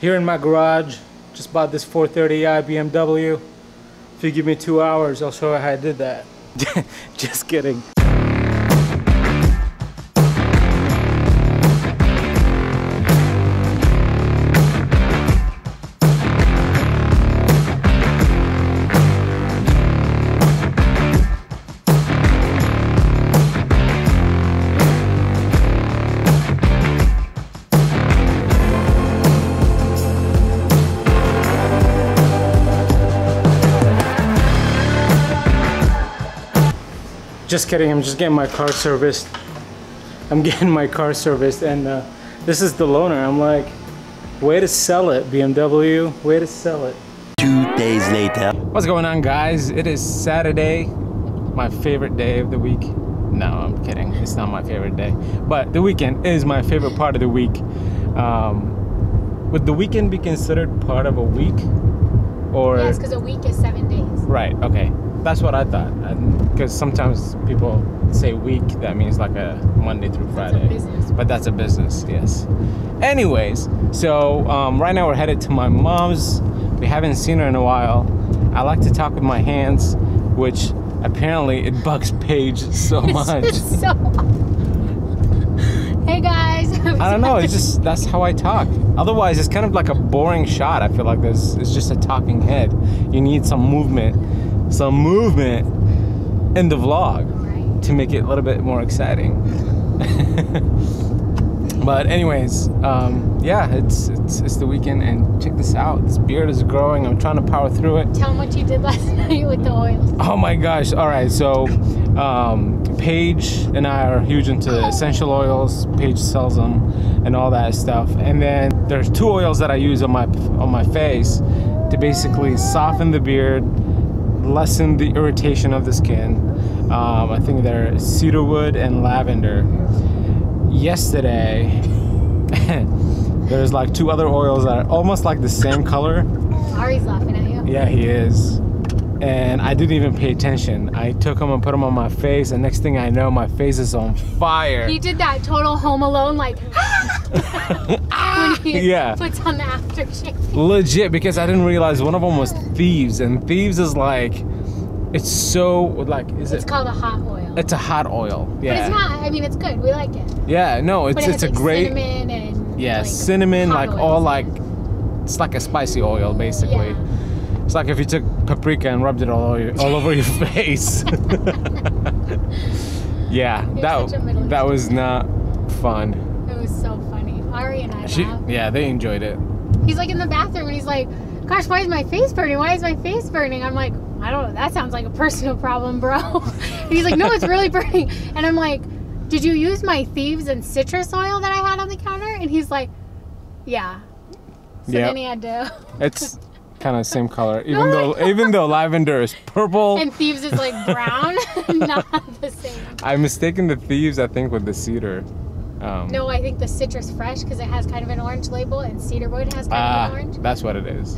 here in my garage. Just bought this 430i BMW. If you give me two hours, I'll show you how I did that. Just kidding. Just kidding, I'm just getting my car serviced. I'm getting my car serviced and uh, this is the loaner. I'm like, way to sell it, BMW, way to sell it. Two days later. What's going on guys? It is Saturday, my favorite day of the week. No, I'm kidding, it's not my favorite day. But the weekend is my favorite part of the week. Um, would the weekend be considered part of a week? Or Yes, because a week is seven days. Right. Okay. That's what I thought. Because sometimes people say week, that means like a Monday through That's a Friday. business. But that's a business. Yes. Anyways, so um, right now we're headed to my mom's. We haven't seen her in a while. I like to talk with my hands, which apparently it bugs Paige so much. So. hey guys. I don't know. It's just that's how I talk. Otherwise, it's kind of like a boring shot. I feel like there's it's just a talking head. You need some movement, some movement in the vlog to make it a little bit more exciting. but anyways, um, yeah, it's, it's it's the weekend and check this out. This beard is growing. I'm trying to power through it. Tell them what you did last night with the oils. Oh my gosh. All right. So, um, Paige and I are huge into essential oils. Paige sells them and all that stuff. And then there's two oils that I use on my on my face to basically soften the beard, lessen the irritation of the skin. Um, I think they're cedarwood and lavender. Yesterday, there's like two other oils that are almost like the same color. Ari's laughing at you. Yeah, he is. And I didn't even pay attention. I took them and put them on my face, and next thing I know, my face is on fire. He did that total Home Alone like. Yeah. on the aftershave. Legit, because I didn't realize one of them was thieves, and thieves is like, it's so like, is It's it? called a hot oil. It's a hot oil. Yeah. But it's not. I mean, it's good. We like it. Yeah. No, it's it it's a like, great. cinnamon and Yeah, like, cinnamon, like all like, it's like a spicy oil basically. Yeah. It's like if you took paprika and rubbed it all over your, all over your face. yeah, You're that such a that was not fun. It was so funny. Ari and I She, laughed. yeah, they enjoyed it. He's like in the bathroom and he's like, "Gosh, why is my face burning? Why is my face burning?" I'm like, "I don't know. That sounds like a personal problem, bro." and he's like, "No, it's really burning." And I'm like, "Did you use my thieves and citrus oil that I had on the counter?" And he's like, "Yeah." So Yep. then he had to. It's kind of the same color, even though even though lavender is purple. And thieves is like brown, not the same. I'm mistaken the thieves, I think, with the cedar. Um, No, I think the citrus fresh because it has kind of an orange label, and cedarwood has kind Ah, of an orange. that's what it is.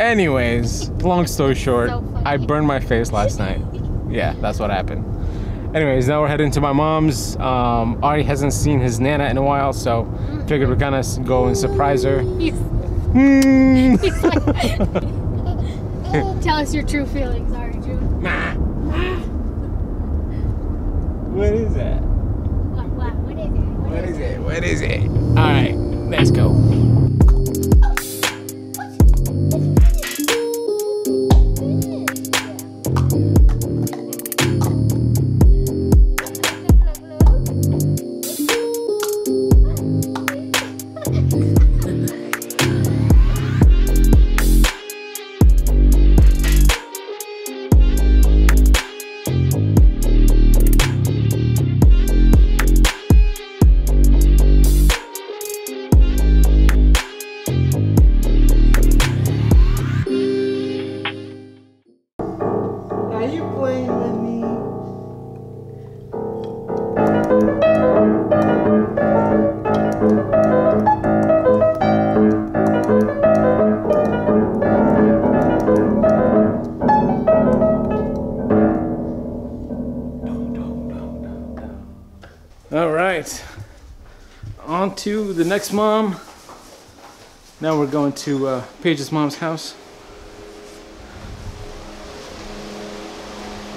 Anyways, long story short, So. I burned my face last night. Yeah, that's what happened. Anyways, now we're heading to my mom's. Um, Ari hasn't seen his Nana in a while, so figured we're gonna go and surprise her. He's, Hmm. he's like, tell us your true feelings, Ari June. What is that? What, what, what is it? What is it? What is it? All right, let's go. All right. On to the next mom. Now we're going to uh, Paige's mom's house.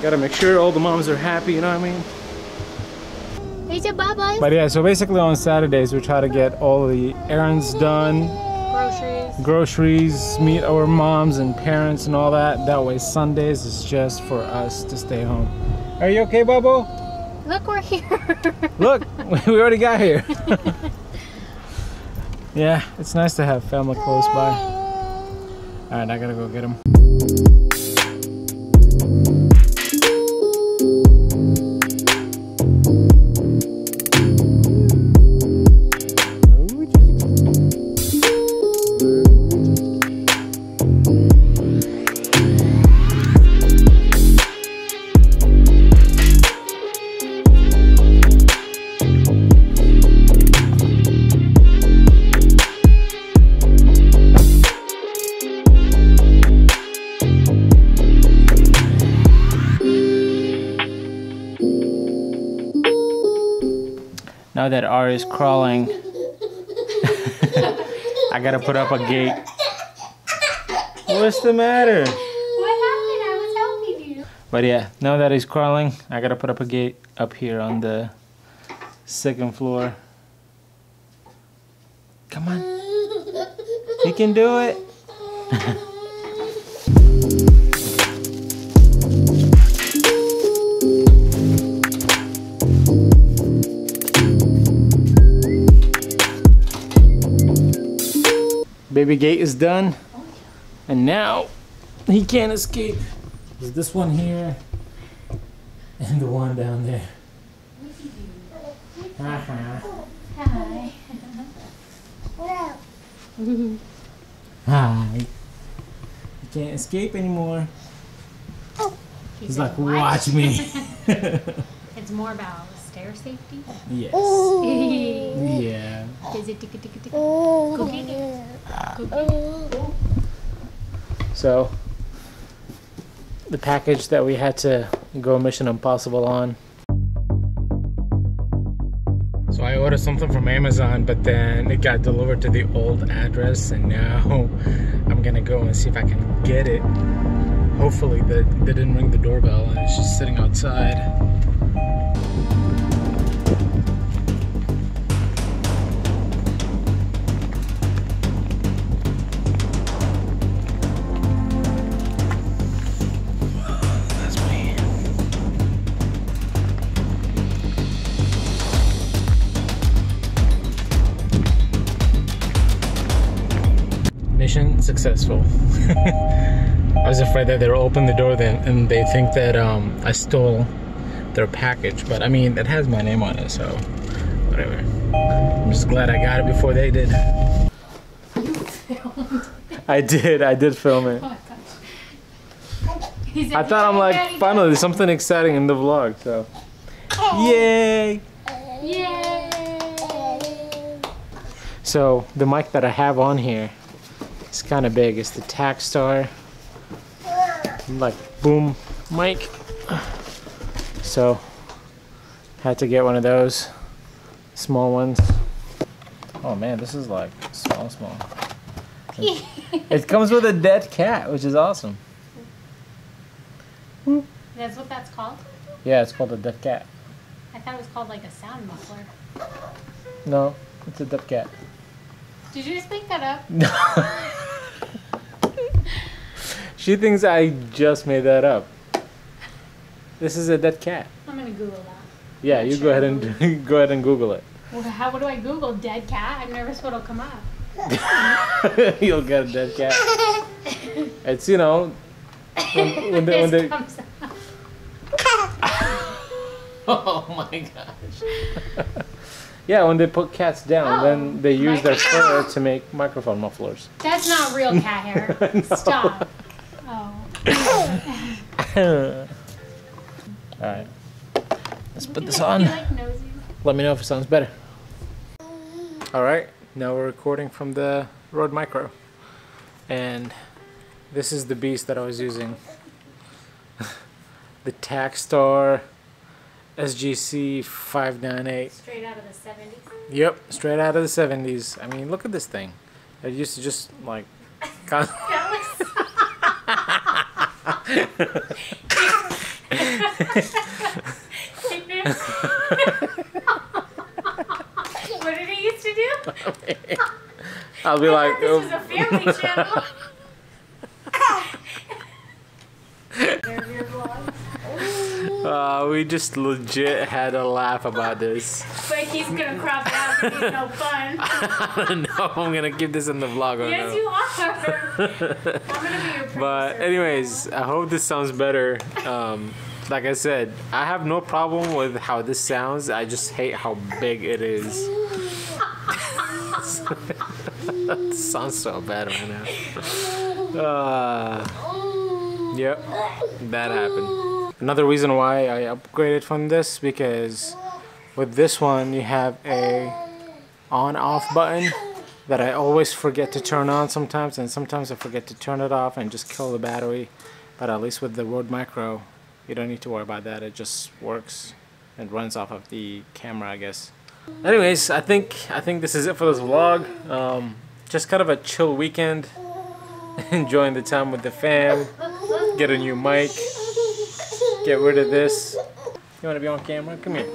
Gotta make sure all the moms are happy, you know what I mean? Hey, said bye bye. But yeah, so basically on Saturdays we try to get all the errands done, Groceries. groceries, meet our moms and parents and all that. That way Sundays is just for us to stay home. Are you okay, Bubble? Look, we're here. Look, we already got here. yeah, it's nice to have family close by. All right, I gotta go get him. Now that Ari is crawling, I gotta put up a gate. What's the matter? what happened? I was helping you. But yeah, now that he's crawling, I gotta put up a gate up here on the second floor. Come on. You can do it. Baby gate is done. And now he can't escape. There's this one here and the one down there. Uh-huh. Hi. Hi. You can't escape anymore. He's like, watch me. It's more about stair safety. yes. Is Yeah. it ticka ticka ticka? Go get it. Go get it. So, the package that we had to go Mission Impossible on. So I ordered something from Amazon, but then it got delivered to the old address, and now I'm gonna go and see if I can get it. Hopefully, that they didn't ring the doorbell and it's just sitting outside. Mission successful. I was afraid that they'll open the door then and they think that um, I stole their package, but I mean, it has my name on it, so whatever. I'm just glad I got it before they did. I did, I did film it. Oh my gosh. He said, I thought I'm like, finally, there's something exciting in the vlog, so. Yay! Yay! So, the mic that I have on here is kind of big. It's the Takstar, like, boom mic. So, had to get one of those small ones. Oh man, this is like small, small. It comes with a dead cat, which is awesome. That's what that's called? Yeah, it's called a dead cat. I thought it was called like a sound muffler. No, it's a dead cat. Did you just make that up? No. she thinks I just made that up. This is a dead cat. I'm gonna Google that. Yeah, you go ahead and go ahead and Google it. Well, how what do I Google dead cat? I'm nervous what'll come up. You'll get a dead cat. It's you know when, when they, when they comes up. oh my gosh. yeah, when they put cats down, Oh, then they use their fur to make microphone mufflers. That's not real cat hair. No. Stop. Oh. All right, let's put this on. Let me know if it sounds better. All right, now we're recording from the Rode Micro. And this is the beast that I was using. the Takstar SGC 598. Straight out of the 70s. Yep, straight out of the 70s. I mean, look at this thing. It used to just like. What did he used to do? I'll be like, this oh, a family channel. There's your vlog. Uh, we just legit had a laugh about this. But he's gonna crop it out no fun. I don't know if I'm gonna keep this in the vlog or Yes, no. you are. I'm gonna be your producer. But anyways, I hope this sounds better. Um, like I said, I have no problem with how this sounds. I just hate how big it is. it sounds so bad right now. Uh, yep, that happened. Another reason why I upgraded from this because with this one you have a on-off button that I always forget to turn on sometimes, and sometimes I forget to turn it off and just kill the battery. But at least with the Rode Micro, you don't need to worry about that. It just works and runs off of the camera, I guess. Anyways, I think I think this is it for this vlog. Um, just kind of a chill weekend, enjoying the time with the fam. Get a new mic. Get rid of this. You want to be on camera? Come here.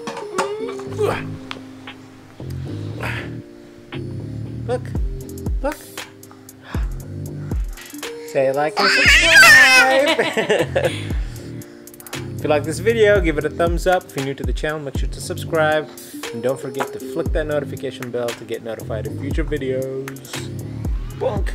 Look, look. Say like and subscribe. if you like this video, give it a thumbs up. If you're new to the channel, make sure to subscribe. And don't forget to flick that notification bell to get notified of future videos. Bonk.